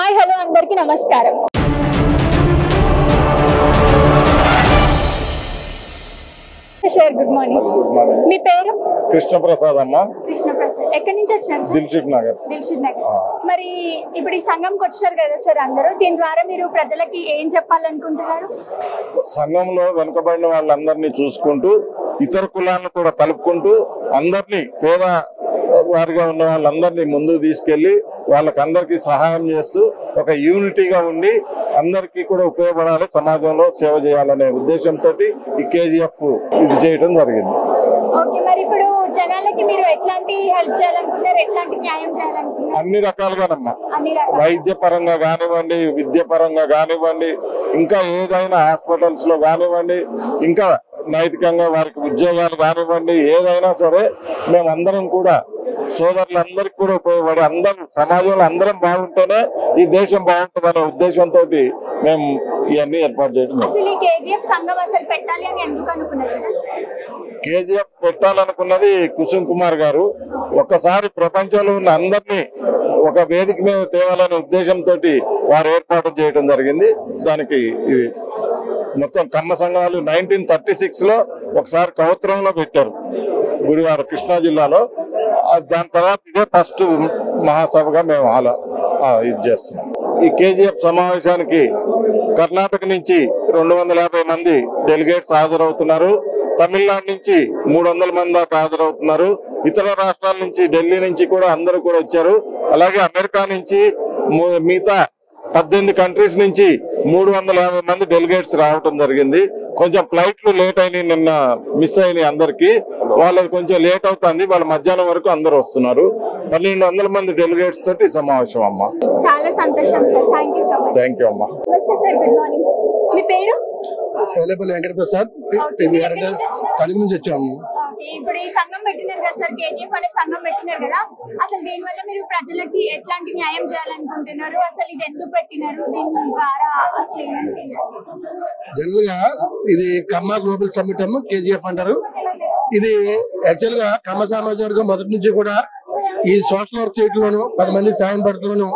Hi hello అందరికీ నమస్కారం. Sir good morning. Good morning. మీ పేరు? కృష్ణప్రసాద్ అమ్మ. కృష్ణ ప్రసాద్ ఎక్కడి నుంచి వచ్చారు సార్? దిల్షుక్ నగర్. దిల్షుద్ నగర్. ఆ. మరి ఇప్పుడు ఈ సంఘంకి వచ్చారు కదా సార్ అందరూ దీని ద్వారా మీరు ప్రజలకి ఏం చెప్పాలనుకుంటున్నారు? సంఘంలో వెనుకబడిన వాళ్ళందరినీ చూసుకుంటూ ఇతర కులాలను కూడా కలుపుకుంటూ అందరినీ పేద వారిగా ఉన్న వాళ్ళందరినీ ముందుకు తీసుకెళ్ళి వాళ్ళకందరికీ సహాయం చేస్తూ ఒక యూనిటీగా ఉండి అందరికీ కూడా ఉపయోగపడాలి సమాజంలో సేవ చేయాలనే ఉద్దేశంతో ఈ కేజీఎఫ్ ఇది చేయడం జరిగింది. అన్ని రకాలుగానమ్మా. వైద్య పరంగా కానివ్వండి విద్య పరంగా కానివ్వండి ఇంకా ఏదైనా హాస్పిటల్స్లో కానివ్వండి ఇంకా నైతికంగా వారికి ఉద్యోగాలు కానివ్వండి ఏదైనా సరే మేమందరం కూడా సోదరులందరికీ కూడా ఉపయోగపడి అందరం సమాజంలో అందరం బాగుంటేనే ఈ దేశం బాగుంటుందనే ఉద్దేశంతో మేము ఇవన్నీ ఏర్పాటు చేయడం కేజీఎఫ్ పెట్టాలనుకున్నది కుసుమ్ కుమార్ గారు. ఒకసారి ప్రపంచంలో ఉన్న అందరినీ ఒక వేదిక మీద తేవాలనే ఉద్దేశంతో వారు ఏర్పాటు చేయడం జరిగింది. దానికి ఇది మొత్తం కన్న సంఘాలు నైన్టీన్ థర్టీ సిక్స్లో ఒకసారి కౌత్రంలో పెట్టారు గురువారం కృష్ణా జిల్లాలో. దాని తర్వాత ఇదే ఫస్ట్ మహాసభగా మేము అలా ఇది చేస్తున్నాం. ఈ కేజీఎఫ్ సమావేశానికి కర్ణాటక నుంచి రెండు వందల యాభై మంది డెలిగేట్స్ హాజరవుతున్నారు. తమిళనాడు నుంచి మూడు వందల మంది దాకా హాజరవుతున్నారు. ఇతర రాష్ట్రాల నుంచి ఢిల్లీ నుంచి కూడా అందరూ కూడా వచ్చారు. అలాగే అమెరికా నుంచి మిగతా పద్దెనిమిది కంట్రీస్ నుంచి మూడు వందల యాభై మంది డెలిగేట్స్ రావటం జరిగింది. కొంచెం ఫ్లైట్లు లేట్ అయినాయి నిన్న మిస్ అయినాయి అందరికి. వాళ్ళది కొంచెం లేట్ అవుతుంది. వాళ్ళ మధ్యాహ్నం వరకు అందరూ వస్తున్నారు. పన్నెండు వందల మంది డెలిగేట్స్ తోటి సమావేశం అమ్మా. చాలా సంతోషం సార్. థ్యాంక్ యూ అమ్మా. నమస్తే సార్ గుడ్ మార్నింగ్ మీ పేరు? టీవీ నుంచి వచ్చాము. ఇప్పుడు ఈ సంఘం పెట్టినారు కదా సార్ కేజీఎఫ్ అనే సంఘం పెట్టినారు కదా అసలు దీనివల్ల మీరు ప్రజలకి ఎట్లాంటి న్యాయం చేయాలనుకుంటున్నారు? అసలు ఇది ఎందుకు పెట్టినారు? దీని ద్వారా అసలు జనరల్గా ఇది కమ్మ గ్లోబల్ సమ్మిట్ అమ్మ కేజీఎఫ్ అంటారు. ఇది యాక్చువల్గా కమ్మ సమాజ వర్గం మొదటి నుంచి కూడా ఈ సోషల్ వర్క్ చేయటంలోను పది మందికి సాయం పడుతున్నాను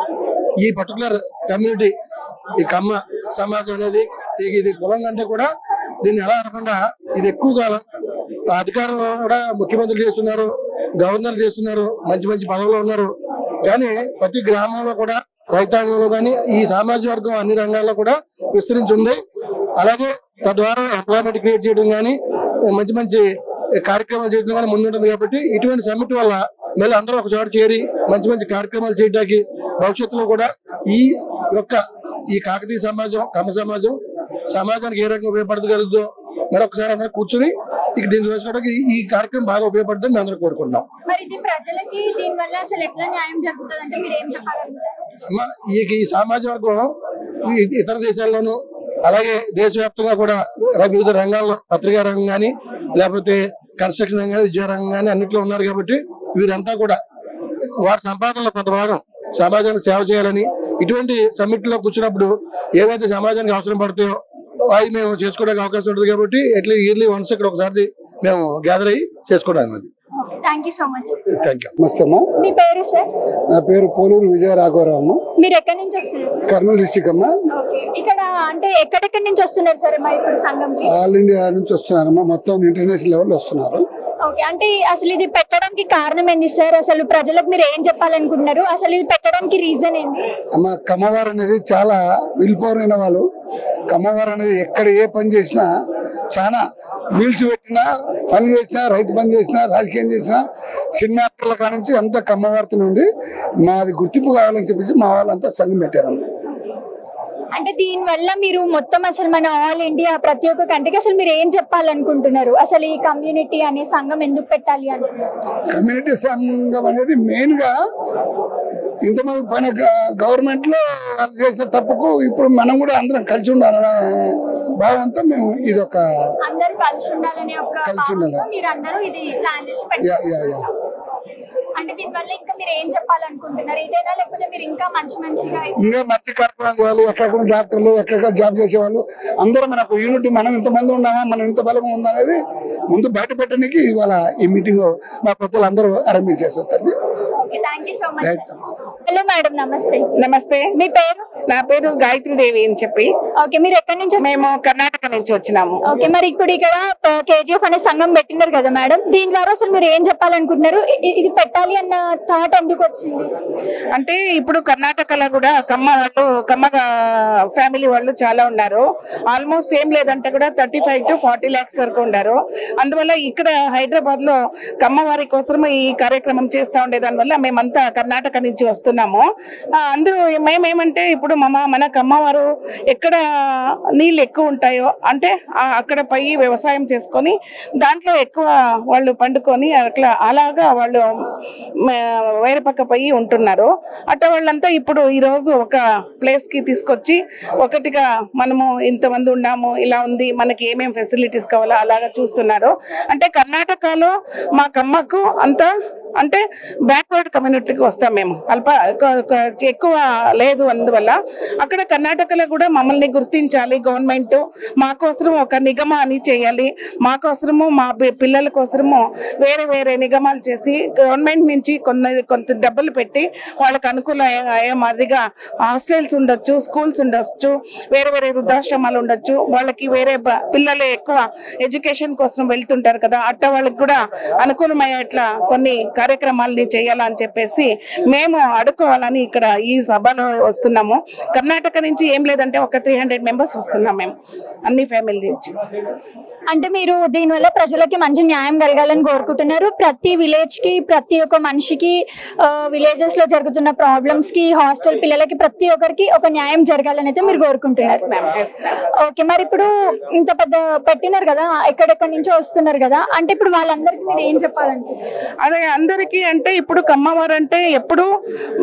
ఈ పర్టికులర్ కమ్యూనిటీ ఈ కమ్మ సమాజం అనేది ఇది- ఇది కులం కంటే కూడా దీన్ని ఎలా అనకుండా ఇది ఎక్కువ కాలం అధికారం కూడా ముఖ్యమంత్రులు చేస్తున్నారు గవర్నర్ చేస్తున్నారు మంచి మంచి పదవులు ఉన్నారు. కానీ ప్రతి గ్రామంలో కూడా రైతాంగంలో కానీ ఈ సామాజిక వర్గం అన్ని రంగాల్లో కూడా విస్తరించి ఉంది అలాగే తద్వారా ఎంప్లాయ్మెంట్ క్రియేట్ చేయడం కానీ మంచి మంచి కార్యక్రమాలు చేయడం కానీ ముందుంటుంది కాబట్టి ఇటువంటి సమ్మిట్ వల్ల మళ్ళీ అందరూ ఒక చోట చేరి మంచి మంచి కార్యక్రమాలు చేయడానికి భవిష్యత్తులో కూడా ఈ యొక్క ఈ కాకతీయ సమాజం కమ్మ సమాజం సమాజానికి ఏ రకంగా ఉపయోగపడగలదో మరొకసారి అందరూ కూర్చొని ఇక దీన్ని చూసుకోవడానికి ఈ- ఈ కార్యక్రమం బాగా ఉపయోగపడుతుందని మేము అందరూ కోరుకుంటున్నాం. ప్రజలకి దీని వల్ల అసలు ఎట్లా న్యాయం జరుగుతుంది అంటే మీరు ఏం చెప్పాలనుకుంటారు అమ్మ ఈ సామాజిక వర్గం ఈ ఇతర దేశాల్లోనూ అలాగే దేశవ్యాప్తంగా కూడా వివిధ రంగాల్లో పత్రికా రంగం కానీ లేకపోతే కన్స్ట్రక్షన్ రంగం కానీ విద్యా రంగం కానీ అన్నింటిలో ఉన్నారు కాబట్టి వీరంతా కూడా వారి సంపాదనలో కొంత భాగం సమాజానికి సేవ చేయాలని ఇటువంటి సమ్మిట్లో కూర్చున్నప్పుడు ఏవైతే సమాజానికి అవసరం పడతాయో అవి మేము చేసుకోవడానికి అవకాశం ఉంటుంది కాబట్టి ఎట్లా ఇయర్లీ వన్స్ ఇక్కడ ఒకసారి మేము గ్యాదర్ అయ్యి చేసుకోవడానికి అది thank you so much thank you నమస్తే అమ్మా. మీ పేరు సార్ నా పేరు పోలూరు విజయ రాఘవరావు అమ్మ. మీరు ఎక్కడి నుంచి వస్తున్నారు సార్ కర్నూలు డిస్టిక్ అమ్మా. ఓకే ఇక్కడ అంటే ఎక్కడెక్కడి నుంచి వస్తున్నారు సార్ మా ఇప్పుడు ఆల్ ఇండియా నుంచి వస్తున్నారమ్మా. మొత్తం ఇంటర్నేషనల్ లెవెల్ వస్తున్నారు. ఓకే అంటే అసలు ఇది పెట్టడానికి కారణం ఏంటి సార్ అసలు ప్రజలకు మీరు ఏం చెప్పాలనుకుంటున్నారు? అసలు ఇది పెట్టడానికి రీజన్ ఏంటి అమ్మ కమ్మవారు అనేది చాలా విల్పవరైన వాళ్ళు. కమ్మవారు అనేది ఎక్కడ ఏ పని చేసినా చాలా పెట్టినా పని చేసినా రైతు పని చేసినా రాజకీయం చేసినా సినిమా యాక్టర్ల కాడ నుంచి అంతా కమ్మవార్త నుండి మాది గుర్తింపు కావాలని చెప్పేసి మా వాళ్ళంతా సంఘం పెట్టారమ్మ అంటే దీని వల్ల మీరు మొత్తం అసలు మన ఆల్ ఇండియా ప్రతి ఒక్క కంట్రీకి అసలు మీరు ఏం చెప్పాలనుకుంటున్నారు? అసలు ఈ కమ్యూనిటీ అనే సంఘం ఎందుకు పెట్టాలి అనుకుంటున్నారు కమ్యూనిటీ సంఘం అనేది మెయిన్గా ఇంతమంది పైన గవర్నమెంట్లో వాళ్ళు చేసిన తప్పుకు ఇప్పుడు మనం కూడా అందరం కలిసి ఉండాలనే భావంతో మేము ఇది ఒక కలిసి ఉండాలనే కలిసి ఉండాలి. చేసి అంటే దీనివల్ల ఇంకా మీరు ఏం చెప్పాలనుకుంటున్నారు? ఇదేనా? లేకపోతే మీరు ఇంకా మంచి మంచిగా ఇంకా మంచి కార్యక్రమాలు చేయాలి. ఎక్కడెక్కడ డాక్టర్లు ఎక్కడెక్కడ జాబ్ చేసేవాళ్ళు. అందరూ మనకు యూనిటీ మనం ఇంతమంది ఉన్నామా? మనం ఇంత బలం ఉందనేది ముందు బయట పెట్టడానికి ఇవాళ ఈ మీటింగ్ మా ప్రజలు అందరూ అరేంజ్ చేస్తారు okay thank you so much hello madam నమస్తే. నమస్తే. మీ పేరు? నా పేరు గాయత్రి దేవి అని చెప్పి. ఓకే మీరు ఎక్కడి నుంచి? మేము కర్ణాటక నుంచి వచ్చినాము. ఓకే మరి ఇప్పుడు ఇక్కడ కేజీఎఫ్ అనే సంఘం పెట్టినారు కదా మేడం దీని ద్వారా అసలు మీరు ఏం చెప్పాలనుకుంటున్నారు? ఇది పెట్టాలి అన్న థాట్ ఎందుకు వచ్చింది? అంటే ఇప్పుడు కర్ణాటకలో కూడా కమ్మ వాళ్ళు కమ్మ ఫ్యామిలీ వాళ్ళు చాలా ఉన్నారు. ఆల్మోస్ట్ ఏం లేదంటే కూడా thirty five to forty lakhs వరకు ఉన్నారు అందువల్ల ఇక్కడ హైదరాబాద్లో కమ్మ వారి కోసం ఈ కార్యక్రమం చేస్తా ఉండే దానివల్ల మేమంతా కర్ణాటక నుంచి వస్తున్నాము. అందరూ మేమేమంటే ఇప్పుడు మమ మనకు అమ్మవారు ఎక్కడ నీళ్ళు ఎక్కువ ఉంటాయో అంటే అక్కడ పై వ్యవసాయం చేసుకొని దాంట్లో ఎక్కువ వాళ్ళు పండుకొని అట్లా అలాగా వాళ్ళు మ, వేరే పక్క పోయి ఉంటున్నారు. అట్ట వాళ్ళంతా ఇప్పుడు ఈరోజు ఒక ప్లేస్కి తీసుకొచ్చి ఒకటిగా మనము ఇంతమంది ఉన్నాము ఇలా ఉంది మనకి ఏమేం ఫెసిలిటీస్ కావాలో అలాగా చూస్తున్నారు. అంటే కర్ణాటకలో మా కమ్మకు అంతా అంటే బ్యాక్వర్డ్ కమ్యూనిటీకి వస్తాం మేము. అల్ప ఎక్కువ లేదు అందువల్ల అక్కడ కర్ణాటకలో కూడా మమ్మల్ని గుర్తించాలి గవర్నమెంట్ మాకోసరం ఒక నిగమాన్ని అని చేయాలి. మాకోసరము మా పిల్లల కోసరము వేరే వేరే నిగమాలు చేసి గవర్నమెంట్ నుంచి కొన్ని కొంత డబ్బులు పెట్టి వాళ్ళకి అనుకూల అయ్యే మాదిరిగా హాస్టల్స్ ఉండొచ్చు స్కూల్స్ ఉండొచ్చు వేరే వేరే వృద్ధాశ్రమాలు ఉండొచ్చు. వాళ్ళకి వేరే పిల్లలు ఎక్కువ ఎడ్యుకేషన్ కోసం వెళ్తుంటారు కదా. అట్ట వాళ్ళకి కూడా అనుకూలమయ్యేట్లా కొన్ని కార్యక్రమాలని చేయాలని చెప్పేసి మేము అడుకోవాలని ఇక్కడ ఈ సభలో వస్తున్నాము. కర్ణాటక నుంచి ఏం లేదంటే ఒక త్రీ హండ్రెడ్ మెంబర్స్ వస్తున్నాం మేము అన్ని ఫ్యామిలీ నుంచి. అంటే మీరు దీనివల్ల ప్రజలకి మంచి న్యాయం కలగాలని కోరుకుంటున్నారు. ప్రతి విలేజ్కి ప్రతి ఒక్క మనిషికి విలేజెస్లో జరుగుతున్న ప్రాబ్లమ్స్కి హాస్టల్ పిల్లలకి ప్రతి ఒక్కరికి ఒక న్యాయం జరగాలని అయితే మీరు కోరుకుంటున్నారు. ఓకే మరి ఇప్పుడు ఇంత పెద్ద పెట్టినారు కదా ఎక్కడెక్కడి నుంచో వస్తున్నారు కదా అంటే ఇప్పుడు వాళ్ళందరికీ మీరు ఏం చెప్పాలంటే? అదే అందరికీ అంటే ఇప్పుడు కమ్మవారు అంటే ఎప్పుడు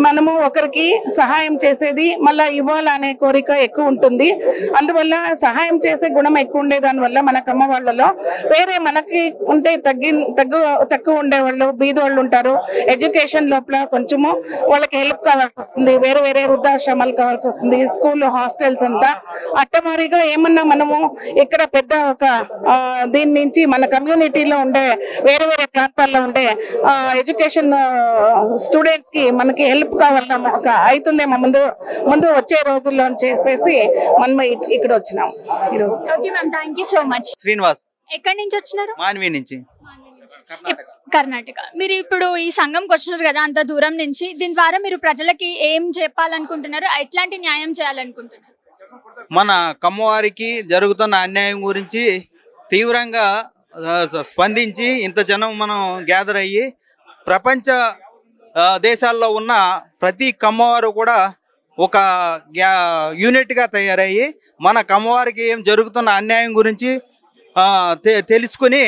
మనము ఒకరికి సహాయం చేసేది మళ్ళీ ఇవ్వాలనే కోరిక ఎక్కువ ఉంటుంది. అందువల్ల సహాయం చేసే గుణం ఎక్కువ ఉండే దానివల్ల మన కమ్మ వాళ్ళలో వేరే మనకి ఉంటే తగ్గి తగ్గు తక్కువ ఉండేవాళ్ళు బీద వాళ్ళు ఉంటారు. ఎడ్యుకేషన్ లోపల కొంచెము వాళ్ళకి హెల్ప్ కావాల్సి వస్తుంది. వేరే వేరే వృద్ధాశ్రమాలు కావాల్సి వస్తుంది. స్కూల్ హాస్టల్స్ అంతా అట్టమారిగా ఏమన్నా మనము ఇక్కడ పెద్ద ఒక దీని నుంచి మన కమ్యూనిటీలో ఉండే వేరే వేరే ప్రాంతాల్లో ఉండే ఎడ్యుకేషన్ స్టూడెంట్స్కి మనకి హెల్ప్ కావాలన్నా ఒక అవుతుందేమో ముందు ముందు వచ్చే రోజుల్లో అని చెప్పేసి మనం ఇక్- ఇక్కడ వచ్చినాం ఈరోజు. Okay ma'am thank you so much Srinivas. ఎక్కడి నుంచి వచ్చినారు? మాన్వి నుంచి. కర్ణాటక కర్ణాటక. మీరు ఇప్పుడు ఈ సంఘంకి వచ్చినారు కదా అంత దూరం నుంచి. దీని ద్వారా మీరు ప్రజలకి ఏం చెప్పాలనుకుంటున్నారు? ఎట్లాంటి న్యాయం చేయాలనుకుంటున్నారు? మన కమ్మవారికి జరుగుతున్న అన్యాయం గురించి తీవ్రంగా స్పందించి ఇంత జనం మనం గ్యాదర్ అయ్యి ప్రపంచ దేశాల్లో ఉన్న ప్రతి కమ్మవారు కూడా ఒక గ్యా యూనిట్గా తయారయ్యి మన కమ్మవారికి ఏం జరుగుతున్న అన్యాయం గురించి తె- తెలుసుకుని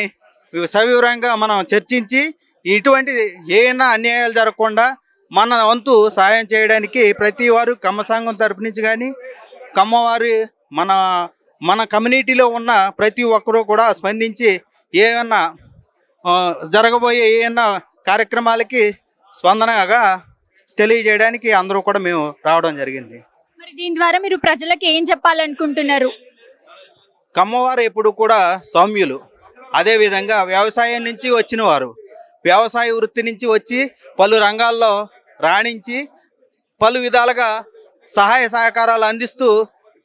సవివరంగా మనం చర్చించి ఇటువంటి ఏమైనా అన్యాయాలు జరగకుండా మన వంతు సహాయం చేయడానికి ప్రతి వారు కమ్మ సంఘం తరపు నుంచి కానీ కమ్మవారి మన మన కమ్యూనిటీలో ఉన్న ప్రతి ఒక్కరూ కూడా స్పందించి ఏమన్నా జరగబోయే ఏమన్నా కార్యక్రమాలకి స్పందనగా తెలియజేయడానికి అందరూ కూడా మేము రావడం జరిగింది. మరి దీని ద్వారా మీరు ప్రజలకి ఏం చెప్పాలనుకుంటున్నారు? కమ్మవారు ఎప్పుడు కూడా సౌమ్యులు. అదేవిధంగా వ్యవసాయం నుంచి వచ్చిన వారు వ్యవసాయ వృత్తి నుంచి వచ్చి పలు రంగాల్లో రాణించి పలు విధాలుగా సహాయ సహకారాలు అందిస్తూ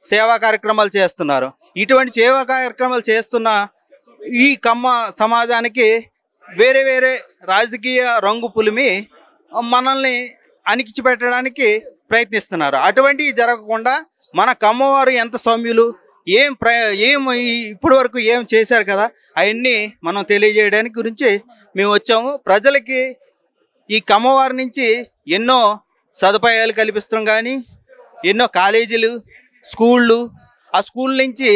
సేవా కార్యక్రమాలు చేస్తున్నారు. ఇటువంటి సేవా కార్యక్రమాలు చేస్తున్న ఈ కమ్మ సమాజానికి వేరే వేరే రాజకీయ రంగు పులిమి మనల్ని అణికిచి పెట్టడానికి ప్రయత్నిస్తున్నారు. అటువంటివి జరగకుండా మన కమ్మవారు ఎంత సౌమ్యులు ఏం ప్ర ఏం ఇప్పటి వరకు ఏం చేశారు కదా అవన్నీ మనం తెలియజేయడానికి గురించి మేము వచ్చాము. ప్రజలకి ఈ కమ్మవారి నుంచి ఎన్నో సదుపాయాలు కల్పిస్తాం కానీ ఎన్నో కాలేజీలు స్కూళ్ళు ఆ స్కూల్ నుంచి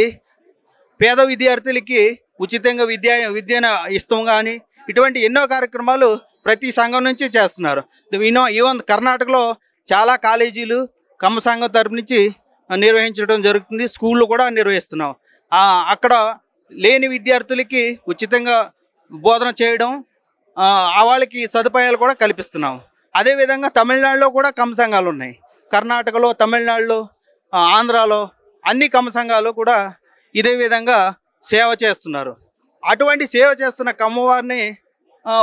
పేద విద్యార్థులకి ఉచితంగా విద్య విద్యను ఇస్తాం కానీ ఇటువంటి ఎన్నో కార్యక్రమాలు ప్రతి సంఘం నుంచి చేస్తున్నారు. ఈనో ఈవెన్ కర్ణాటకలో చాలా కాలేజీలు కమ్మ సంఘం తరపు నుంచి నిర్వహించడం జరుగుతుంది. స్కూళ్ళు కూడా నిర్వహిస్తున్నాం. అక్కడ లేని విద్యార్థులకి ఉచితంగా బోధన చేయడం వాళ్ళకి సదుపాయాలు కూడా కల్పిస్తున్నాం. అదేవిధంగా తమిళనాడులో కూడా కమ్మ సంఘాలు ఉన్నాయి. కర్ణాటకలో తమిళనాడులో ఆంధ్రాలో అన్ని కమ్మ సంఘాలు కూడా ఇదే విధంగా సేవ చేస్తున్నారు. అటువంటి సేవ చేస్తున్న కమ్మవారిని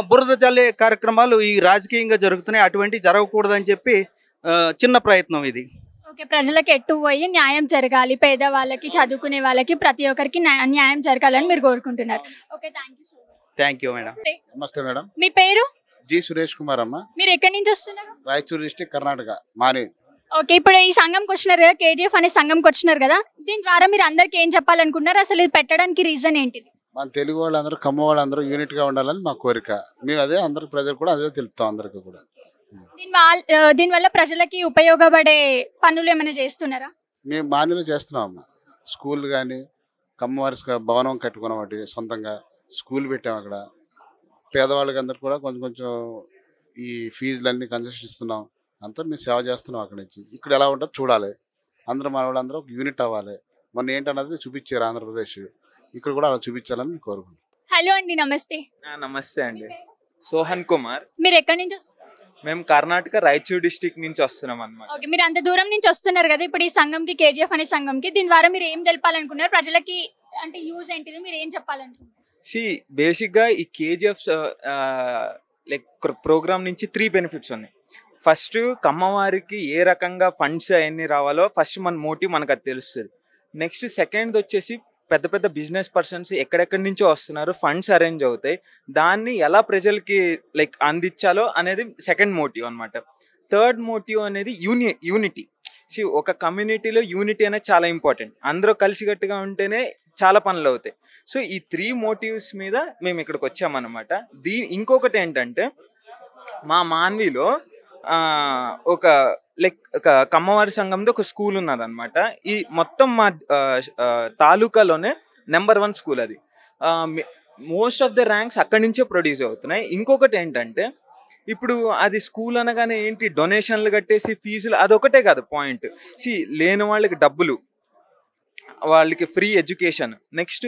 బురద చల్లే కార్యక్రమాలు ఈ రాజకీయంగా జరుగుతున్నాయి. అటువంటి జరగకూడదని చెప్పి చిన్న ప్రయత్నం ఇది. ఓకే ప్రజలకు ఎట్టు పోయి న్యాయం జరగాలి పేదవాళ్ళకి చదువుకునే వాళ్ళకి ప్రతి ఒక్కరికి న్యా- న్యాయం జరగాలని మీరు కోరుకుంటున్నారు. Okay thank you so much thank you madam నమస్తే మేడం మీ పేరు? జి సురేష్ కుమార్ అమ్మ. మీరు ఎక్కడి నుంచి వస్తున్నారు? రాయచూరు డిస్టిక్ కర్ణాటక మాని. ఓకే ఇప్పుడు ఈ సంఘంకి వచ్చినారు కదా కేజీఎఫ్ అనే సంఘంకి వచ్చినారు కదా. దీని ద్వారా మీరు అందరికి ఏం చెప్పాలనుకున్నారు అసలు ఇది పెట్టడానికి రీజన్ ఏంటిది? మన తెలుగు వాళ్ళందరూ కమ్మ వాళ్ళందరూ యూనిట్గా ఉండాలని మా కోరిక. మేము అదే అందరు ప్రజలు కూడా అదే తెలుపుతాం అందరికి కూడా. దీనివల్ల ప్రజలకి ఉపయోగపడే పనులు ఏమైనా చేస్తున్నారా? మేము మానిలో చేస్తున్నాం అమ్మ. స్కూల్ కానీ కమ్మవారి భవనం కట్టుకున్నాం ఒకటి సొంతంగా స్కూల్ పెట్టాం అక్కడ. పేదవాళ్ళకి అందరు కూడా కొంచెం కొంచెం ఈ ఫీజులన్నీ కన్సెషన్ ఇస్తున్నాం. అంతా మేము సేవ చేస్తున్నాం అక్కడి నుంచి. ఇక్కడ ఎలా ఉంటుందో చూడాలి. అందరూ మన వాళ్ళందరూ ఒక యూనిట్ అవ్వాలి. మొన్న ఏంటన్నది చూపించారు ఆంధ్రప్రదేశ్. ఇక్కడ కూడా అలా చూపించాలని కోరుకుంటున్నాం. హలో అండి నమస్తే. నమస్తే అండి. సోహన్ కుమార్. మీరు ఎక్కడి నుంచి మేము కర్ణాటక రాయచూర్ డిస్టిక్ నుంచి వస్తున్నాం అనమాట ఓకే మీరు అంత దూరం నుంచి వస్తున్నారు కదా ఇప్పుడు ఈ సంఘంకి కేజీఎఫ్ అనే సంఘంకి దీని ద్వారా మీరు ఏం తెలపాలనుకున్నారు? ప్రజలకి అంటే యూజ్ ఏంటిది? మీరు ఏం చెప్పాలనుకున్నారు? సి బేసిక్గా ఈ కేజీఎఫ్ లైక్ ప్రోగ్రామ్ నుంచి త్రీ బెనిఫిట్స్ ఉన్నాయి. ఫస్ట్ కమ్మవారికి ఏ రకంగా ఫండ్స్ అవన్నీ రావాలో ఫస్ట్ మన మోటివ్ మనకు అది తెలుస్తుంది. నెక్స్ట్ సెకండ్ వచ్చేసి పెద్ద పెద్ద బిజినెస్ పర్సన్స్ ఎక్కడెక్కడి నుంచో వస్తున్నారు ఫండ్స్ అరేంజ్ అవుతాయి. దాన్ని ఎలా ప్రజలకి లైక్ అందించాలో అనేది సెకండ్ మోటివ్ అనమాట థర్డ్ మోటివ్ అనేది యూని యూనిటీ సి ఒక కమ్యూనిటీలో యూనిటీ అనేది చాలా ఇంపార్టెంట్ అందరూ కలిసికట్టుగా ఉంటేనే చాలా పనులు అవుతాయి. సో ఈ త్రీ మోటివ్స్ మీద మేము ఇక్కడికి వచ్చామన్నమాట. దీని ఇంకొకటి ఏంటంటే మా మాన్విలో ఒక లైక్ ఒక కమ్మవారి సంఘంతో ఒక స్కూల్ ఉన్నది అనమాట ఈ మొత్తం మా తాలూకాలోనే నెంబర్ వన్ స్కూల్ అది. మోస్ట్ ఆఫ్ ద ర్యాంక్స్ అక్కడి నుంచే ప్రొడ్యూస్ అవుతున్నాయి. ఇంకొకటి ఏంటంటే ఇప్పుడు అది స్కూల్ అనగానే ఏంటి? డొనేషన్లు కట్టేసి ఫీజులు అదొకటే కాదు పాయింట్. సి లేని వాళ్ళకి డబ్బులు వాళ్ళకి free education. Next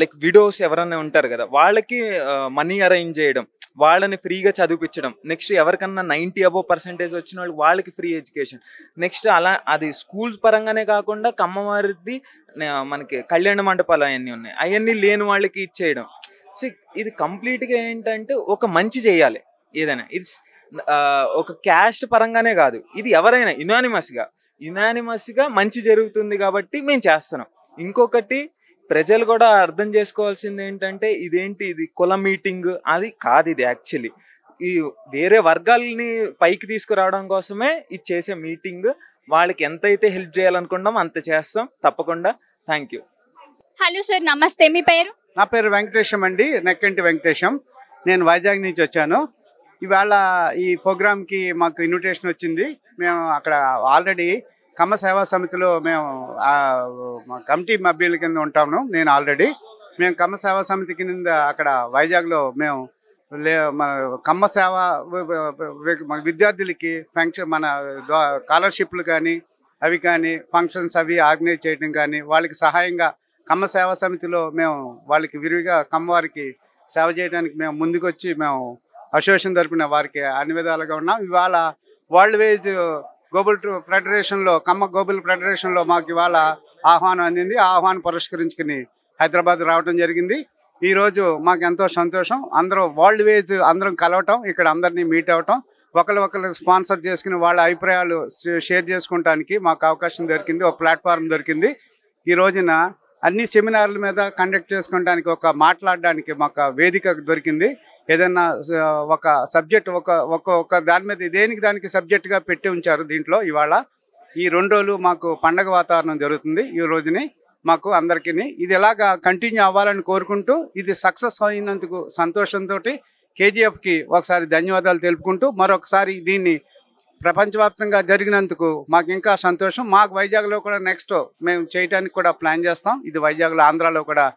like widows ఎవరైనా ఉంటారు కదా వాళ్ళకి మనీ అరేంజ్ చేయడం వాళ్ళని ఫ్రీగా చదివించడం నెక్స్ట్ ఎవరికన్నా నైంటీ అబో పర్సెంటేజ్ వచ్చిన వాళ్ళకి వాళ్ళకి ఫ్రీ ఎడ్యుకేషన్. నెక్స్ట్ అలా అది స్కూల్స్ పరంగానే కాకుండా కమ్మవారిది మనకి కళ్యాణ మండపాలు అవన్నీ ఉన్నాయి. అవన్నీ లేని వాళ్ళకి ఇచ్చేయడం. సో ఇది కంప్లీట్గా ఏంటంటే ఒక మంచి చేయాలి. ఏదైనా. ఇది ఒక క్యాస్ట్ పరంగానే కాదు. ఇది ఎవరైనా యునానిమస్గా యునానిమస్గా మంచి జరుగుతుంది కాబట్టి మేము చేస్తున్నాం. ఇంకొకటి ప్రజలు కూడా అర్థం చేసుకోవాల్సింది ఏంటంటే ఇదేంటి ఇది కుల మీటింగ్? అది కాదు ఇది యాక్చువల్లీ. ఈ వేరే వర్గాలని పైకి తీసుకురావడం కోసమే ఇది చేసే మీటింగ్. వాళ్ళకి ఎంతైతే హెల్ప్ చేయాలనుకుంటాం అంత చేస్తాం. తప్పకుండా. Thank you. హలో సార్ నమస్తే. మీ పేరు? నా పేరు వెంకటేశం అండి. నెక్కంటి వెంకటేశం. నేను వైజాగ్ నుంచి వచ్చాను. ఇవాళ ఈ ప్రోగ్రామ్కి మాకు ఇన్విటేషన్ వచ్చింది. మేము అక్కడ ఆల్రెడీ కమ్మ సేవా సమితిలో మేము మా కమిటీ మభ్యుల కింద ఉంటాము. నేను ఆల్రెడీ మేము కమ్మ సేవా సమితి కింద అక్కడ వైజాగ్లో మేము లే మన కమ్మ సేవ మన విద్యార్థులకి ఫంక్షన్ మన స్కాలర్షిప్లు కానీ అవి కానీ ఫంక్షన్స్ అవి ఆర్గనైజ్ చేయడం కానీ వాళ్ళకి సహాయంగా కమ్మ సేవా సమితిలో మేము వాళ్ళకి విరివిగా కమ్మవారికి సేవ చేయడానికి మేము ముందుకొచ్చి మేము అసోసియేషన్ తరపున వారికి అన్ని విధాలుగా ఉన్నాం. ఇవాళ వరల్డ్ వేజ్ గోబుల్ ట్రూ- ఫెడరేషన్లో కమ్మ గోబుల్ ఫెడరేషన్లో మాకు ఇవాళ ఆహ్వానం అందింది. ఆహ్వానం పురస్కరించుకుని హైదరాబాద్ రావడం జరిగింది. ఈ రోజు మాకు ఎంతో సంతోషం. అందరూ వరల్డ్ వేజ్ అందరం కలవటం ఇక్కడ అందరినీ మీట్ అవటం ఒకరు ఒకరు స్పాన్సర్ చేసుకుని వాళ్ళ అభిప్రాయాలు షేర్ చేసుకోవటానికి మాకు అవకాశం దొరికింది ఒక ప్లాట్ఫామ్ దొరికింది. ఈ రోజున అన్ని సెమినార్ల మీద కండక్ట్ చేసుకోవడానికి ఒక మాట్లాడడానికి మాకు వేదిక దొరికింది. ఏదైనా ఒక సబ్జెక్ట్ ఒక ఒక ఒక దాని మీద దేనికి దానికి సబ్జెక్ట్గా పెట్టి ఉంచారు దీంట్లో ఇవాళ. ఈ రెండు రోజులు మాకు పండగ వాతావరణం జరుగుతుంది. ఈ రోజుని మాకు అందరికీ ఇది ఎలాగా కంటిన్యూ అవ్వాలని కోరుకుంటూ ఇది సక్సెస్ అయినందుకు సంతోషంతో కేజీఎఫ్కి ఒకసారి ధన్యవాదాలు తెలుపుకుంటూ మరొకసారి దీన్ని ప్రపంచవ్యాప్తంగా జరిగినందుకు మాకు ఇంకా సంతోషం. మాకు వైజాగ్లో కూడా నెక్స్ట్ మేము చేయడానికి కూడా ప్లాన్ చేస్తాం. ఇది వైజాగ్లో ఆంధ్రాలో కూడా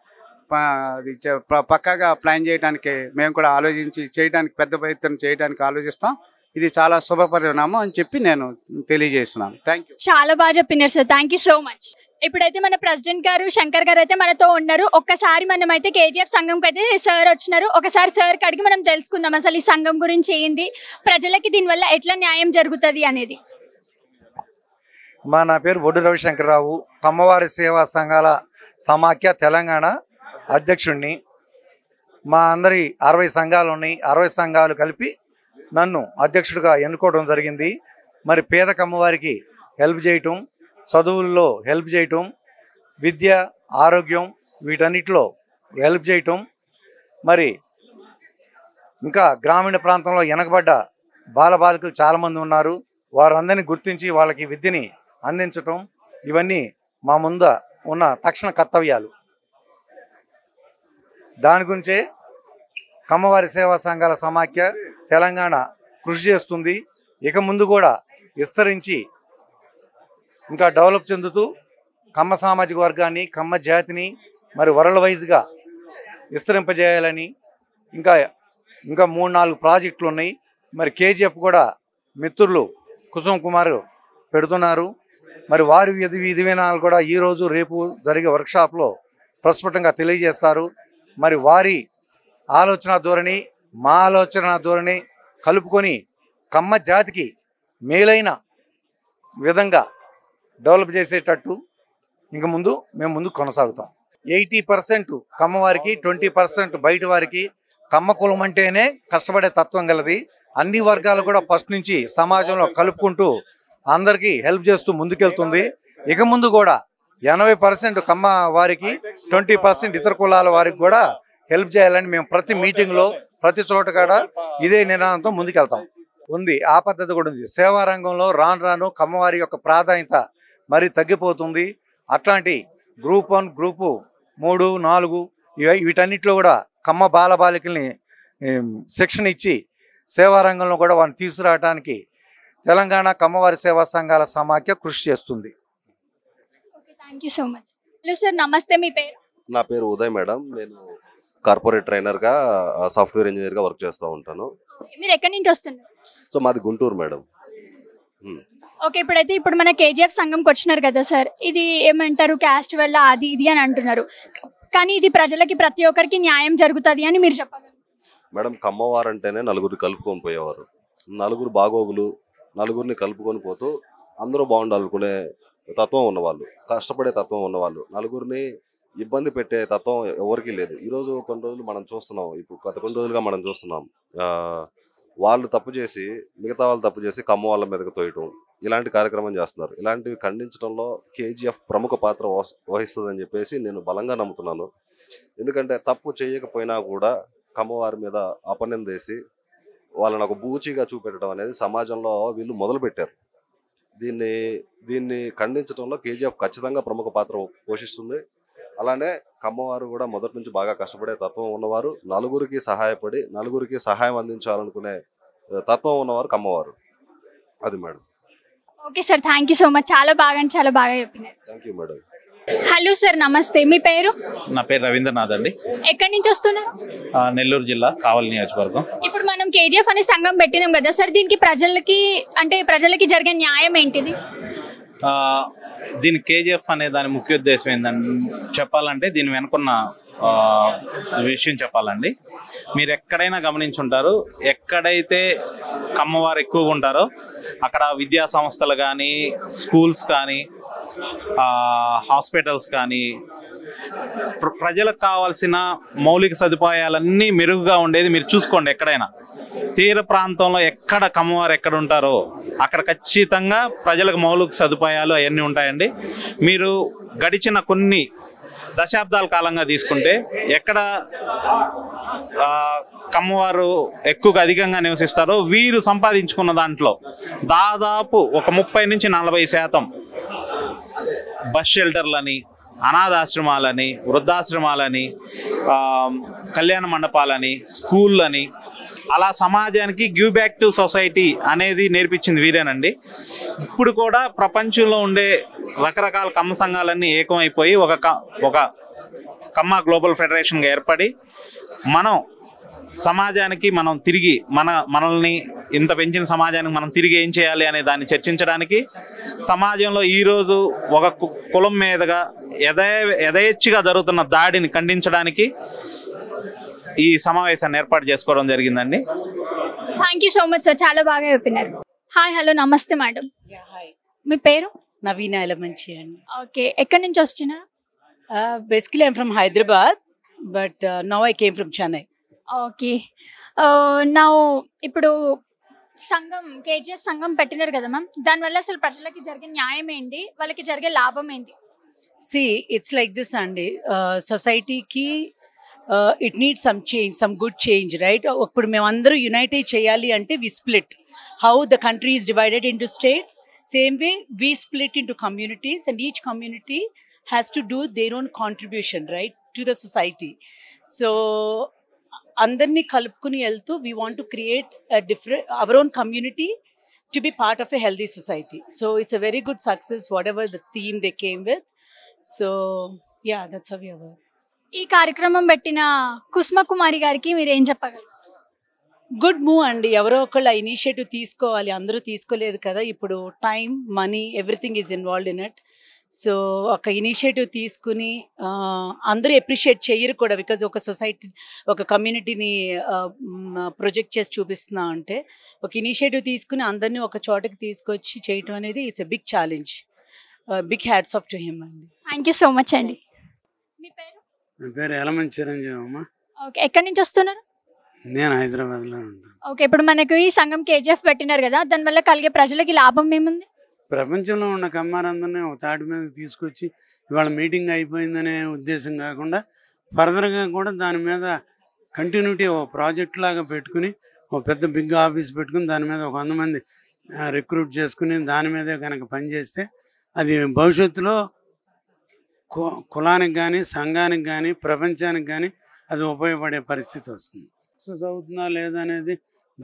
అది చే- పక్కాగా ప్లాన్ చేయడానికి మేము కూడా ఆలోచించి చేయడానికి పెద్ద ప్రయత్నం చేయడానికి ఆలోచిస్తాం. ఇది చాలా శుభపరిణామం అని చెప్పి నేను తెలియజేస్తున్నాను. థ్యాంక్ యూ చాలా బాగా చెప్పినారు sir. Thank you so much ఇప్పుడైతే మన ప్రెసిడెంట్ గారు శంకర్ గారు అయితే మనతో ఉన్నారు. ఒక్కసారి మనం అయితే కేజీఎఫ్ సంఘంకి అయితే సార్ వచ్చినారు. ఒకసారి సార్ కడిగి మనం తెలుసుకుందాం అసలు ఈ సంఘం గురించి ఏంది? ప్రజలకి దీనివల్ల ఎట్లా న్యాయం జరుగుతుంది అనేది. మా నా పేరు బొడ్డు రవిశంకర్రావు. కమ్మవారి సేవా సంఘాల సమాఖ్య తెలంగాణ అధ్యక్షుణ్ణి. మా అందరి అరవై సంఘాలు ఉన్నాయి. అరవై సంఘాలు కలిపి నన్ను అధ్యక్షుడిగా ఎన్నుకోవడం జరిగింది. మరి పేద కమ్మవారికి హెల్ప్ చేయటం చదువుల్లో హెల్ప్ చేయటం విద్య ఆరోగ్యం వీటన్నిటిలో హెల్ప్ చేయటం. మరి ఇంకా గ్రామీణ ప్రాంతంలో వెనకబడ్డ బాలబాలికలు చాలామంది ఉన్నారు. వారందరినీ గుర్తించి వాళ్ళకి విద్యని అందించటం ఇవన్నీ మా ముంద ఉన్న తక్షణ కర్తవ్యాలు. దాని గురించే కమ్మవారి సేవా సంఘాల సమాఖ్య తెలంగాణ కృషి చేస్తుంది. ఇక ముందు కూడా విస్తరించి ఇంకా డెవలప్ చెందుతూ కమ్మ సామాజిక వర్గాన్ని కమ్మ జాతిని మరి వరల్డ్ వైజ్గా విస్తరింపజేయాలని ఇంకా ఇంకా మూడు నాలుగు ప్రాజెక్టులు ఉన్నాయి. మరి కేజీఎఫ్ కూడా మిత్రులు కుసుమ్ కుమార్ పెడుతున్నారు. మరి వారి విధి విధి విధానాలు కూడా ఈరోజు రేపు జరిగే వర్క్షాప్లో ప్రస్ఫుటంగా తెలియజేస్తారు. మరి వారి ఆలోచన ధోరణి మా ఆలోచన ధోరణి కలుపుకొని కమ్మ జాతికి మేలైన విధంగా డెవలప్ చేసేటట్టు ఇంక ముందు మేము ముందు కొనసాగుతాం. ఎయిటీ పర్సెంట్ కమ్మవారికి ట్వంటీ పర్సెంట్ బయట వారికి కమ్మ కులం అంటేనే కష్టపడే తత్వం గలది. అన్ని వర్గాలు కూడా ఫస్ట్ నుంచి సమాజంలో కలుపుకుంటూ అందరికీ హెల్ప్ చేస్తూ ముందుకెళ్తుంది. ఇక ముందు కూడా ఎనభై పర్సెంట్ కమ్మ వారికి ట్వంటీ పర్సెంట్ ఇతర కులాల వారికి కూడా హెల్ప్ చేయాలని మేము ప్రతి మీటింగ్లో ప్రతి చోట కూడా ఇదే నినాదంతో ముందుకెళ్తాం. ఉంది ఆ పద్ధతి కూడా ఉంది. సేవా రంగంలో రాను రాను కమ్మవారి యొక్క ప్రాధాన్యత మరి తగ్గిపోతుంది. అట్లాంటి గ్రూప్ వన్ గ్రూపు మూడు నాలుగు ఇవి- వీటన్నిటిలో కూడా కమ్మ బాలబాలికల్ని శిక్షణ ఇచ్చి సేవా రంగంలో కూడా వారిని తీసుకురావడానికి తెలంగాణ కమ్మవారి సేవా సంఘాల సమాఖ్య కృషి చేస్తుంది. Thank you so much hello sir నమస్తే మీ పేరు? నా పేరు ఉదయ్ మేడం. నేను కార్పొరేట్ ట్రైనర్గా సాఫ్ట్వేర్ ఇంజనీర్గా వర్క్ చేస్తూ ఉంటాను. మీరు ఎక్కడి నుంచి వస్తున్నారు? సో మాది గుంటూరు మేడం. ఓకే ఇప్పుడైతే ఇప్పుడు మన కేజీఎఫ్ సంఘంకి వచ్చినారు కదా సార్. ఇది ఏమంటారు? క్యాస్ట్ వల్ల అది ఇది అని అంటున్నారు. కానీ ఇది ప్రజలకి ప్రతి ఒక్కరికి న్యాయం జరుగుతుంది అని మీరు చెప్పగలరు. మేడం కమ్మవారు అంటేనే నలుగురు కలుపుకొని పోయేవారు. నలుగురు బాగోగులు నలుగురిని కలుపుకొని పోతూ అందరూ బాగుండాలనుకునే తత్వం ఉన్నవాళ్ళు కష్టపడే తత్వం ఉన్నవాళ్ళు. నలుగురిని ఇబ్బంది పెట్టే తత్వం ఎవరికీ లేదు. ఈరోజు కొన్ని రోజులు మనం చూస్తున్నాం. ఇప్పుడు గత కొన్ని రోజులుగా మనం చూస్తున్నాం. వాళ్ళు తప్పు చేసి మిగతా వాళ్ళు తప్పు చేసి కమ్మ వాళ్ళ మీదకి తోయటం. ఇలాంటి కార్యక్రమం చేస్తున్నారు. ఇలాంటివి ఖండించడంలో కేజీఎఫ్ ప్రముఖ పాత్ర వహిస్తుందని చెప్పేసి నేను బలంగా నమ్ముతున్నాను. ఎందుకంటే తప్పు చేయకపోయినా కూడా కమ్మవారి మీద అపనిందేసి వాళ్ళని ఒక బూచిగా చూపెట్టడం అనేది సమాజంలో వీళ్ళు మొదలుపెట్టారు. దీన్ని దీన్ని ఖండించడంలో కేజీఎఫ్ ఖచ్చితంగా ప్రముఖ పాత్ర పోషిస్తుంది. అలానే కమ్మవారు కూడా మొదటి నుంచి బాగా కష్టపడే తత్వం ఉన్నవారు నలుగురికి సహాయపడి నలుగురికి సహాయం అందించాలనుకునే తత్వం ఉన్నవారు కమ్మవారు అది madam. Okay sir thank you so much చాలా బాగా అంటే చాలా బాగా చెప్పినారు. Thank you madam hello sir నమస్తే. మీ పేరు? నా పేరు రవీంద్రనాథ్ అండి. ఎక్కడి నుంచి వస్తున్నారు? ఆ, నెల్లూరు జిల్లా కావలి నియోజకవర్గం. ఇప్పుడు మనం కేజీఎఫ్ అనే సంఘం పెట్టినాం కదా సార్ దీనికి ప్రజలకి అంటే ప్రజలకి జరిగే న్యాయం ఏంటిది? ఆ, దీని కేజీఎఫ్ అనే దాని ముఖ్య ఉద్దేశం ఏంటంటే చెప్పాలంటే దీని వెనుకున్న విషయం చెప్పాలండి. మీరు ఎక్కడైనా గమనించుంటారు. ఎక్కడైతే కమ్మవారు ఎక్కువగా ఉంటారో అక్కడ విద్యా సంస్థలు కానీ స్కూల్స్ కానీ హాస్పిటల్స్ కానీ ప్రజలకు కావాల్సిన మౌలిక సదుపాయాలన్నీ మెరుగుగా ఉండేది మీరు చూసుకోండి ఎక్కడైనా. తీర ప్రాంతంలో ఎక్కడ కమ్మవారు ఎక్కడ ఉంటారో అక్కడ ఖచ్చితంగా ప్రజలకు మౌలిక సదుపాయాలు అవన్నీ ఉంటాయండి. మీరు గడిచిన కొన్ని దశాబ్దాల కాలంగా తీసుకుంటే ఎక్కడ కమ్మవారు ఎక్కువగా అధికంగా నివసిస్తారో వీరు సంపాదించుకున్న దాంట్లో దాదాపు ఒక ముప్పై నుంచి నలభై శాతం బస్ షెల్టర్లని అనాథాశ్రమాలని వృద్ధాశ్రమాలని కళ్యాణ మండపాలని స్కూళ్ళని అలా సమాజానికి గివ్ బ్యాక్ టు సొసైటీ అనేది నేర్పించింది వీరేనండి. ఇప్పుడు కూడా ప్రపంచంలో ఉండే రకరకాల కమ్మ సంఘాలన్నీ ఏకమైపోయి ఒక క- ఒక కమ్మ గ్లోబల్ ఫెడరేషన్గా ఏర్పడి మనం సమాజానికి మనం తిరిగి మన మనల్ని ఇంత పెంచిన సమాజానికి మనం తిరిగి ఏం చేయాలి అనే దాన్ని చర్చించడానికి సమాజంలో ఈరోజు ఒక కు- కులం మీదుగా యథే యథేచ్ఛగా జరుగుతున్న దాడిని ఖండించడానికి ఈ సమావేశాన్ని ఏర్పాటు చేసుకోవడం జరిగిందండి. Thank you so much sir చాలా బాగా చెప్పినారు. హాయ్ హలో నమస్తే మేడం మీ పేరు? నవీన ఎలమంచి అండి. ఓకే ఎక్కడి నుంచి వస్తున్నారు basically I'm from Hyderabad but now I came from Chennai okay నా ఇప్పుడు సంఘం కేజీఎఫ్ సంఘం పెట్టినారు కదా మ్యామ్ దానివల్ల అసలు ప్రజలకి జరిగే న్యాయం ఏంటి? వాళ్ళకి జరిగే లాభం ఏంటి? సి ఇట్స్ లైక్ దిస్ అండి. సొసైటీకి it need some change some good change right ఇప్పుడు మేమందరూ యునైటెడ్ చేయాలి అంటే we split how the country is divided into states same way we split into communities and each community has to do their own contribution right to the society so అందరినీ కలుపుకుని వెళ్తూ we want to create different our own community to be part of a healthy society so it's a very good success whatever the theme they came with so yeah that's how we ఈ కార్యక్రమం పెట్టిన కుసుమ కుమారి గారికి మీరు ఏం చెప్పగలరు? Good move అండి. ఎవరో ఒకళ్ళు ఆ ఇనిషియేటివ్ తీసుకోవాలి. అందరూ తీసుకోలేదు కదా. ఇప్పుడు time money everything is involved in it. So ఒక ఇనిషియేటివ్ తీసుకుని అందరూ ఎప్రిషియేట్ చేయరు కూడా. బికాజ్ ఒక సొసైటీ ఒక కమ్యూనిటీని ప్రొజెక్ట్ చేసి చూపిస్తున్నా అంటే ఒక ఇనిషియేటివ్ తీసుకుని అందరినీ ఒక చోటకి తీసుకొచ్చి చేయటం అనేది it's a big challenge. Big hats off to him అండి. థ్యాంక్ యూ సో మచ్ అండి. నా పేరు ఎలమంచి చిరంజీవి అమ్మ. ఓకే ఎక్కడి నుంచి వస్తున్నారు? నేను హైదరాబాద్లో ఉంటాను. ఓకే ఇప్పుడు మనకు ఈ సంఘం కేజీఎఫ్ పెట్టినారు కదా దానివల్ల కలిగే ప్రజలకి లాభం ఏముంది? ప్రపంచంలో ఉన్న కమ్మారందరినీ ఒక తాటి మీద తీసుకొచ్చి ఇవాళ మీటింగ్ అయిపోయిందనే ఉద్దేశం కాకుండా ఫర్దర్గా కూడా దాని మీద కంటిన్యూటీ ఒక ప్రాజెక్ట్ లాగా పెట్టుకుని ఒక పెద్ద బిగ్ ఆఫీస్ పెట్టుకుని దాని మీద ఒక వంద మంది రిక్రూట్ చేసుకుని దాని మీదే కనుక పనిచేస్తే అది భవిష్యత్తులో కులానికి కానీ సంఘానికి కానీ ప్రపంచానికి కానీ అది ఉపయోగపడే పరిస్థితి వస్తుంది. సక్సెస్ అవుతుందా లేదా అనేది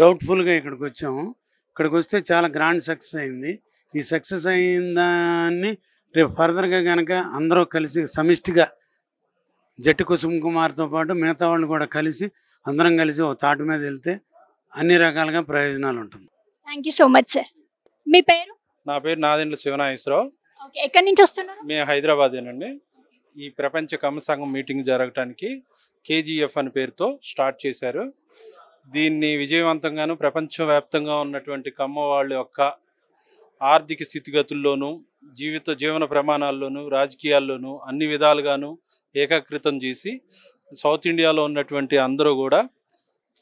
డౌట్ఫుల్గా ఇక్కడికి వచ్చాము. ఇక్కడికి వస్తే చాలా గ్రాండ్ సక్సెస్ అయింది. ఈ సక్సెస్ అయిన దాన్ని రేపు ఫర్దర్గా కనుక అందరూ కలిసి సమిష్టిగా జట్టి కుసుమ్ కుమార్తో పాటు మిగతా వాళ్ళు కూడా కలిసి అందరం కలిసి ఒక తాటి మీద వెళ్తే అన్ని రకాలుగా ప్రయోజనాలు ఉంటుంది. Thank you so much sir మీ పేరు? నా పేరు నాదెండ్ల శివనాగేశ్వరరావు. ఓకే ఎక్కడి నుంచి వస్తున్నారు? మేము హైదరాబాదేనండి. ఈ ప్రపంచ కమ్మ సంఘం మీటింగ్ జరగటానికి కేజీఎఫ్ అని పేరుతో స్టార్ట్ చేశారు. దీన్ని విజయవంతంగాను ప్రపంచవ్యాప్తంగా ఉన్నటువంటి కమ్మ వాళ్ళ యొక్క ఆర్థిక స్థితిగతుల్లోనూ జీవిత జీవన ప్రమాణాల్లోనూ రాజకీయాల్లోనూ అన్ని విధాలుగాను ఏకీకృతం చేసి సౌత్ ఇండియాలో ఉన్నటువంటి అందరూ కూడా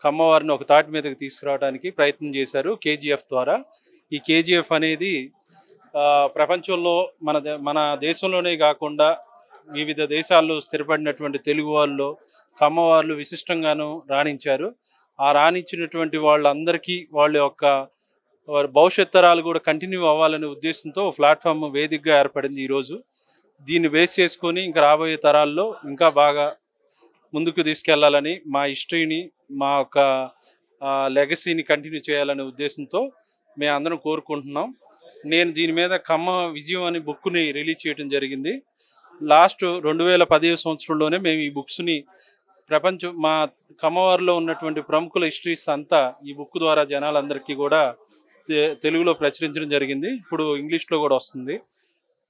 కమ్మవారిని ఒక తాటి మీదకి తీసుకురావడానికి ప్రయత్నం చేశారు కేజీఎఫ్ ద్వారా. ఈ కేజీఎఫ్ అనేది ప్రపంచంలో మన దే- మన దేశంలోనే కాకుండా వివిధ దేశాల్లో స్థిరపడినటువంటి తెలుగు వాళ్ళు కమ్మవాళ్ళు విశిష్టంగాను రాణించారు. ఆ రాణించినటువంటి వాళ్ళందరికీ వాళ్ళ యొక్క భవిష్యత్ తరాలు కూడా కంటిన్యూ అవ్వాలనే ఉద్దేశంతో ప్లాట్ఫామ్ వేదికగా ఏర్పడింది ఈరోజు. దీన్ని బేస్ చేసుకొని ఇంకా రాబోయే తరాల్లో ఇంకా బాగా ముందుకు తీసుకెళ్ళాలని మా హిస్టరీని మా యొక్క లెగసీని కంటిన్యూ చేయాలనే ఉద్దేశంతో మేము అందరం కోరుకుంటున్నాం. నేను దీని మీద కమ్మ విజయం అనే బుక్ని రిలీజ్ చేయడం జరిగింది. లాస్ట్ రెండు వేల పదిహేను సంవత్సరంలోనే మేము ఈ బుక్స్ని ప్రపంచం మా కమ్మవారిలో ఉన్నటువంటి ప్రముఖుల హిస్టరీస్ అంతా ఈ బుక్ ద్వారా జనాలందరికీ కూడా తె- తెలుగులో ప్రచురించడం జరిగింది. ఇప్పుడు ఇంగ్లీష్లో కూడా వస్తుంది.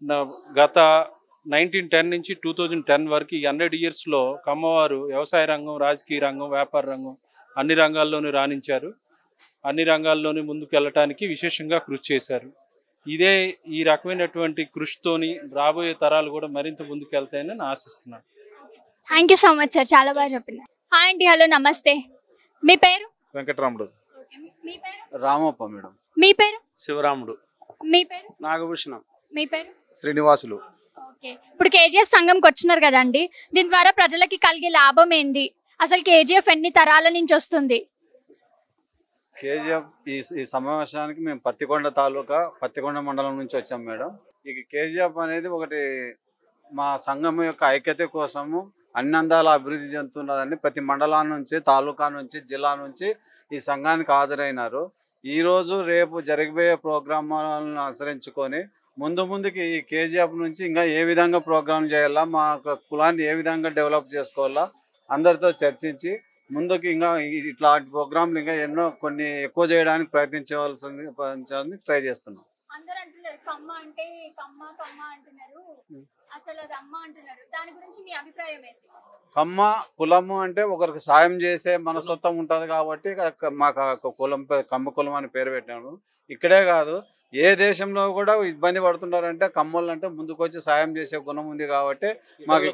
నా- గత నైన్టీన్ టెన్ నుంచి టూ థౌజండ్ టెన్ వరకు ఈ హండ్రెడ్ ఇయర్స్లో కమ్మవారు వ్యవసాయ రంగం రాజకీయ రంగం వ్యాపార రంగం అన్ని రంగాల్లోనూ రాణించారు. అన్ని రంగాల్లోనూ ముందుకు వెళ్ళటానికి విశేషంగా కృషి చేశారు. ఇదే ఈ రకమైనటువంటి కృషితోని రాబోయే తరాలు కూడా మరింత ముందుకు వెళ్తాయని నేను ఆశిస్తున్నాను. Thank you so much sir చాలా బాగా చెప్పినారు. హాయ్ అండి హలో నమస్తే. మీ పేరు? వెంకటరాముడు. మీ పేరు? రామప్ప మేడం. మీ పేరు? శివరాముడు. మీ పేరు? నాగభూషణం. మీ పేరు? శ్రీనివాసులు. ఓకే ఇప్పుడు కేజీఎఫ్ సంఘంకి వచ్చినారు కదండి దీని ద్వారా ప్రజలకి కలిగే లాభం ఏంది? అసలు కేజీఎఫ్ ఎన్ని తరాల నుంచి వస్తుంది? కేజీఎఫ్ ఈ ఈ సమావేశానికి మేము పత్తికొండ తాలూకా పత్తికొండ మండలం నుంచి వచ్చాం మేడం. ఇక కేజీఎఫ్ అనేది ఒకటి మా సంఘం యొక్క ఐక్యత కోసము అన్ని అందాల అభివృద్ధి చెందుతున్నదని ప్రతి మండలం నుంచి తాలూకా నుంచి జిల్లా నుంచి ఈ సంఘానికి హాజరైనారు. ఈరోజు రేపు జరిగిపోయే ప్రోగ్రామాలను అనుసరించుకొని ముందు ముందుకి ఈ కేజీఎఫ్ నుంచి ఇంకా ఏ విధంగా ప్రోగ్రామ్ చేయాలా మా యొక్క కులాన్ని ఏ విధంగా డెవలప్ చేసుకోవాలా అందరితో చర్చించి ముందుకు ఇంకా ఇట్లాంటి ప్రోగ్రాంలు ఇంకా ఎన్నో కొన్ని ఎక్కువ చేయడానికి ప్రయత్నించవలసింది ప్రయత్నించాలని ట్రై చేస్తున్నాం. అందరూ అంటున్నారు కమ్మ అంటే కమ్మ కమ్మ అంటున్నారు. అసలు అది అమ్మ అంటున్నారు. దాని గురించి మీ అభిప్రాయం ఏంటి? కమ్మ కులము అంటే ఒకరికి సాయం చేసే మనస్తత్వం ఉంటుంది కాబట్టి మాకు కులం పే- కమ్మ కులం అని పేరు పెట్టాను ఇక్కడే కాదు ఏ దేశంలో కూడా ఇబ్బంది పడుతున్నారంటే కమ్మోళ్ళు అంటే ముందుకు వచ్చి సాయం చేసే గుణం ఉంది కాబట్టి మాకు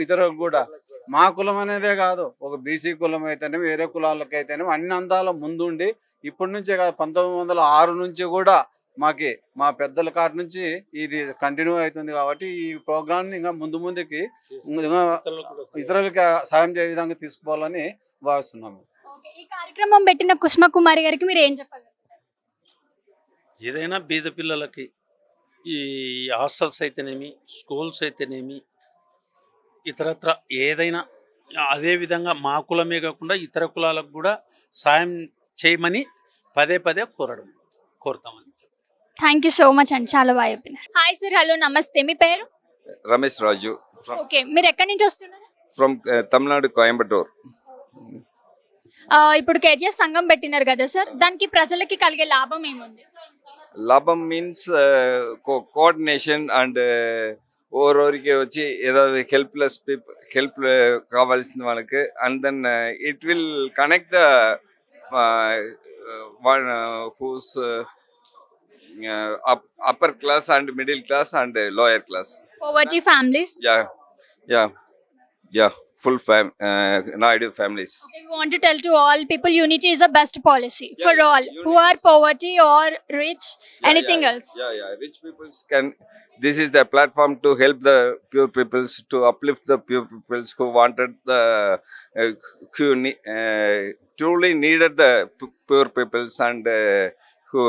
ఇతరులకు కూడా. మా కులం అనేదే కాదు. ఒక బీసీ కులం అయితేనే వేరే కులాలకి అయితేనే అన్ని అందాల ముందుండి ఇప్పటి నుంచే కాదు పంతొమ్మిది వందల ఆరు నుంచి కూడా మాకి మా పెద్దల కాటి నుంచి ఇది కంటిన్యూ అవుతుంది కాబట్టి ఈ ప్రోగ్రామ్ని ఇంకా ముందు ముందుకి ఇతరులకి సాయం చేయ విధంగా తీసుకోవాలని భావిస్తున్నాము. ఈ కార్యక్రమం పెట్టిన కుష్మ కుమారి గారికి మీరు ఏం చెప్పాలి ఏదైనా బీద పిల్లలకి ఈ హాస్టల్స్ అయితేనేమి స్కూల్స్ అయితేనేమి ఇతరత్ర ఏదైనా అదే విధంగా మా కులమే కాకుండా ఇతర కులాలకు కూడా సాయం చేయమని పదే పదే కోరడం కోరుతామని. థ్యాంక్ యూ సో మచ్ అండి. చాలా బాగా చెప్పినారు. హాయ్ సార్ హలో నమస్తే. మీ పేరు? రమేష్ రాజు. ఓకే మీరు ఎక్కడి నుంచి వస్తున్నారు? ఫ్రమ్ తమిళనాడు కోయంబటూర్ ఇప్పుడు కేజీఎఫ్ సంఘం పెట్టినారు కదా సార్ దానికి ప్రజలకి కలిగే లాభం ఏముంది? లాభం మీన్స్ కోఆర్డినేషన్ అండ్ ఒక్కొక్కరికి వచ్చి ఏதாவது హెల్ప్లెస్ పీపుల్ హెల్ప్ కావాల్సిన వాళ్ళకి and then it will connect the whose upper class and middle class and lower class. Poverty families? Yeah. Yeah. Yeah. full fam uh, Naidu families. Okay, we want to tell to all people unity is the best policy yeah, for yeah, all unity. who are poverty or rich, yeah, anything else. Yeah, yeah. Rich people can, this is the platform to help the poor peoples, to uplift the poor peoples who wanted the, uh, who ne uh, truly needed the poor peoples and uh, who,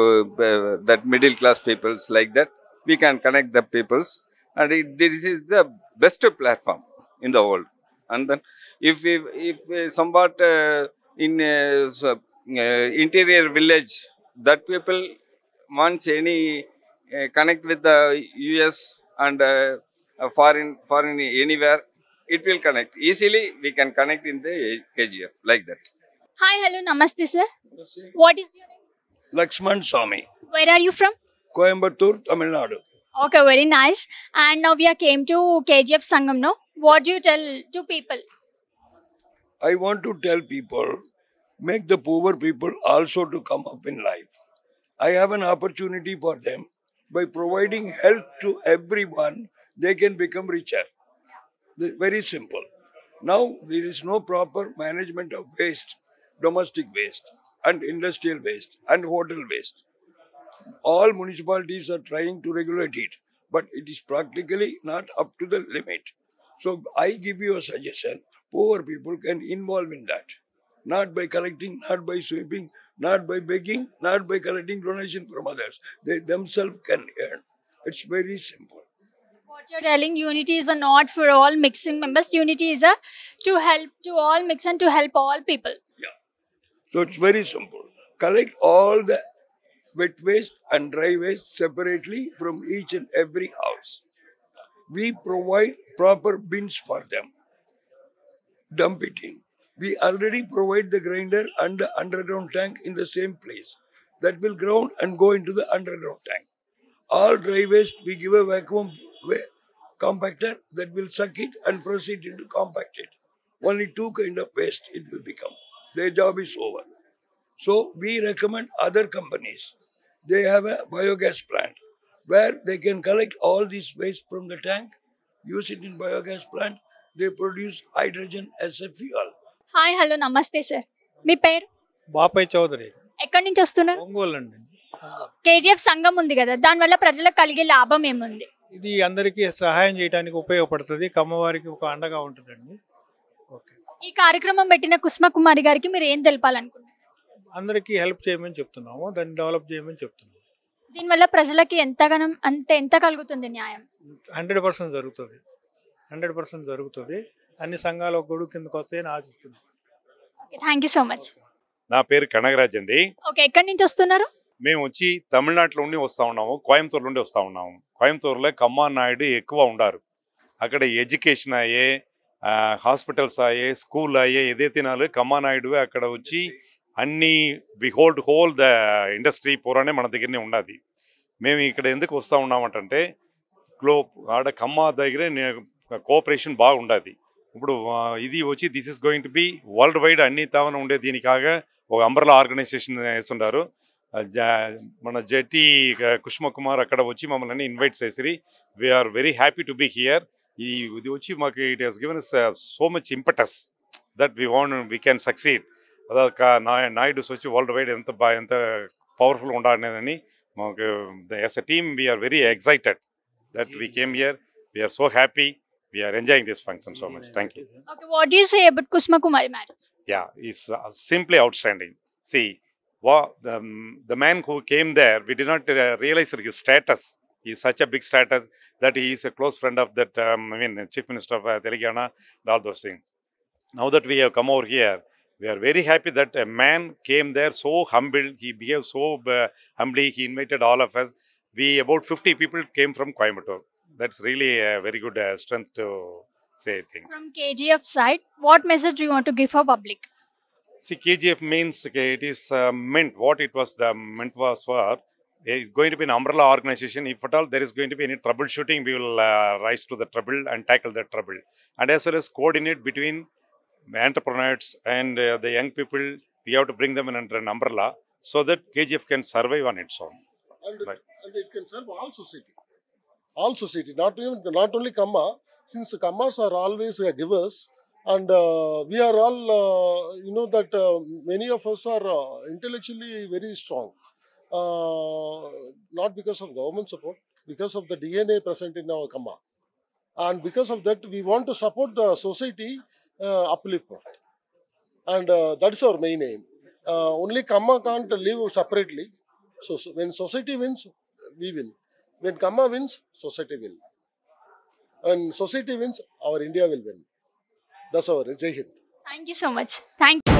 uh, that middle class peoples like that. We can connect the peoples and it, this is the best platform in the world. And then, if we, if we somewhat uh, in uh, so- uh, interior village, that people wants any uh, connect with the US and uh, uh, foreign foreign anywhere, it will connect. Easily. We can connect in the KGF like that. hi hello namaste sir. What is your name? Lakshman Swami, where are you from? Coimbatore, Tamil Nadu. okay very nice. And now we are came to kgf sangam no what do you tell to people I want to tell people, make the poor people also to come up in life. I have an opportunity for them. By providing health to everyone, they can become richer. Very simple. Now, there is no proper management of waste, domestic waste, and industrial waste, and hotel waste. All municipalities are trying to regulate it, but it is practically not up to the limit. So I give you a suggestion. Poor people can involve in that. Not by collecting, not by sweeping, not by begging, not by collecting donation from others. They themselves can earn. It's very simple. what you're telling unity is a not for all mixing members unity is a to help to all mix and to help all people Yeah. So it's very simple. Collect all the wet waste and dry waste separately from each and every house. We provide proper bins for them. Dump it in. We already provide the grinder and the underground tank in the same place. That will ground and go into the underground tank. All dry waste, we give a vacuum compactor that will suck it and proceed into compact it. Only two kind of waste it will become. Their job is over. So we recommend other companies. They have a biogas plant where they can collect all this waste from the tank, use it in biogas plant. They produce hydrogen as a fuel. Hi hello నమస్తే sir మీ పేరు? బాపయ్ చౌదరి. ఎక్కడి నుంచి వస్తున్నారు? ఒంగోలు అండి. KGF సంఘం ఉంది కదా దానివల్ల ప్రజలకు కలిగే లాభం ఏముంది? ఇది అందరికీ సహాయం చేయడానికి ఉపయోగపడుతుంది కమ్మవారికి ఒక అండగా ఉంటుందండి. ఈ కార్యక్రమం పెట్టిన కుస్మ కుమారి గారికి మీరు ఏం తెలపాలనుకుంటున్నారు? అందరికీ హెల్ప్ చేయమని చెప్తున్నాము దాన్ని డెవలప్ చేయమని చెప్తున్నాము. దీనివల్ల ప్రజలకి ఎంతగానం అంతే ఎంత కలుగుతుంది న్యాయం? హండ్రెడ్ పర్సెంట్ జరుగుతుంది. హండ్రెడ్ పర్సెంట్ జరుగుతుంది. అన్ని సంఘాలు ఒక గొడుగు కిందకు వస్తాయని ఆశిస్తున్నాం థ్యాంక్ యూ సో మచ్. నా పేరు కనగరాజ్ అండి. ఓకే ఎక్కడి నుంచి వస్తున్నారు? మేము వచ్చి తమిళనాడులో నుండి వస్తూ ఉన్నాము కోయంబత్తూరు నుండి వస్తూ ఉన్నాము. కోయంబత్తూరులో కమ్మా నాయుడు ఎక్కువ ఉండారు. అక్కడ ఎడ్యుకేషన్ అయ్యే హాస్పిటల్స్ అయ్యే స్కూల్ అయ్యే ఏదైతే నాలుగు కమ్మా నాయుడు అక్కడ వచ్చి అన్నీ we hold whole the industry పూరానే మన దగ్గరనే ఉన్నది మేము ఇక్కడ ఎందుకు వస్తూ ఉన్నామంటే క్లో ఆడ కమ్మా దగ్గరే కోఆపరేషన్ బాగుండదు. ఇప్పుడు ఇది వచ్చి this is going to be worldwide అన్ని తావన ఉండే దీనికాగా ఒక అంబ్రలా ఆర్గనైజేషన్ వేస్తుంటారు మన జెట్టి కుష్మ కుమార్ అక్కడ వచ్చి మమ్మల్ని ఇన్వైట్ చేసిరి. We are very happy to be here ఈ ఇది వచ్చి మాకు it has given so much impetus that we want we can succeed అదొక నాయుడుస్ వచ్చి వరల్డ్ వైడ్ ఎంత బా ఎంత పవర్ఫుల్ ఉండాలనేదని మాకు as a team we are very excited that we came here we are so happy we are enjoying this function so much thank you Okay, what do you say about Kusma Kumari madam? yeah, is uh, simply outstanding. See, wha- the, um, the man who came there, we did not uh, realize his status. He is such a big status that he is a close friend of that, um, I mean, Chief Minister of uh, Telangana and all those things. Now that we have come over here, we are very happy that a man came there so humble. He behaved so uh, humbly. He invited all of us. We, about 50 people came from Coimbatore. That's really a very good uh, strength to say, I think. From KGF side, what message do you want to give for public? See, KGF means okay, it is uh, meant what it was the meant was for. It's going to be an umbrella organization. If at all there is going to be any troubleshooting, we will uh, rise to the trouble and tackle the trouble. And as well as coordinate between entrepreneurs and uh, the young people, we have to bring them in under an umbrella so that KGF can survive on its own. And, Right. and it can serve all society. All society, not even not only Kamma, since Kammas are always uh, givers, and uh, we are all, uh, you know, that uh, many of us are uh, intellectually very strong. Uh, not because of government support, because of the DNA present in our Kamma. And because of that, we want to support the society uh, uplift, And uh, that's our main aim. Uh, only Kamma can't live separately. So, so when society wins, we win. When Kamma wins, society will, When society wins, our India will win. That's our Jai Hind. Thank you so much. Thank you.